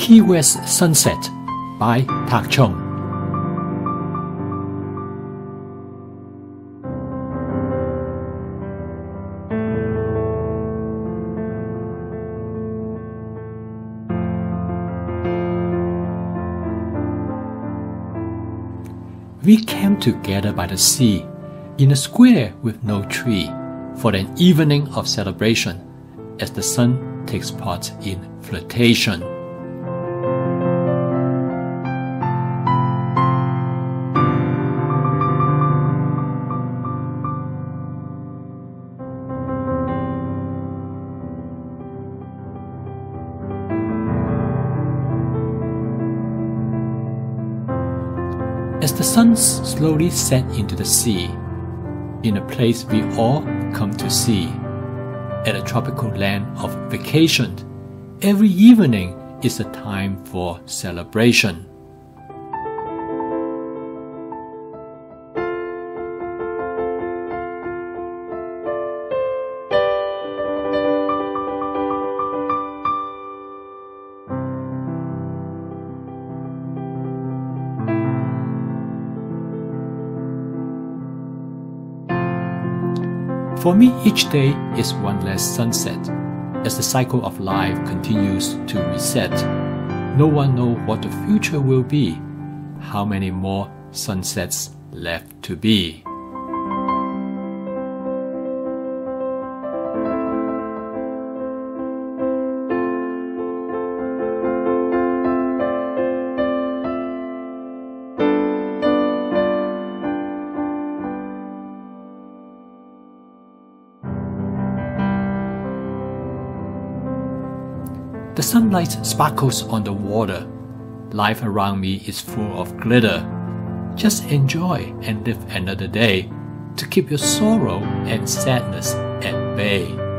Key West Sunset by Tak Chung. We came together by the sea, in a square with no tree, for an evening of celebration, as the sun takes part in flirtation. As the sun slowly set into the sea, in a place we all come to see, at a tropical land of vacation, every evening is a time for celebration. For me, each day is one less sunset, as the cycle of life continues to reset. No one knows what the future will be, how many more sunsets left to be. The sunlight sparkles on the water. Life around me is full of glitter. Just enjoy and live another day to keep your sorrow and sadness at bay.